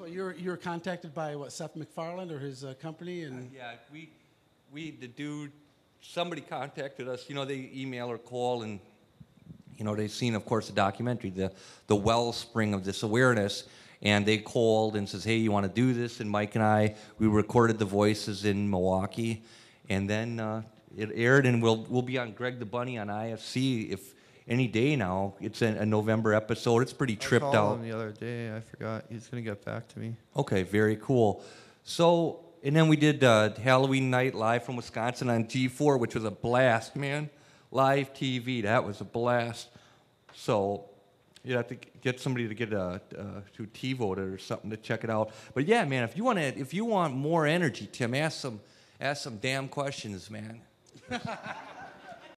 So you're you're contacted by what Seth MacFarlane or his uh, company and Yeah, we, we, the dude, somebody contacted us, you know, they email or call and, you know, they've seen, of course, the documentary, the, the wellspring of this awareness. And they called and says, hey, you want to do this? And Mike and I, we recorded the voices in Milwaukee. And then uh, it aired and we'll, we'll be on Greg the Bunny on IFC if any day now. It's a, a November episode. It's pretty tripped I called out. him the other day. I forgot. He's gonna get back to me. Okay, very cool. So, and then we did uh, Halloween night live from Wisconsin on G4, which was a blast, man. Live TV, that was a blast. So, you have to get somebody to get a uh, to TiVo it or something to check it out. But yeah, man, if you want to, if you want more energy, Tim, ask some, ask some damn questions, man.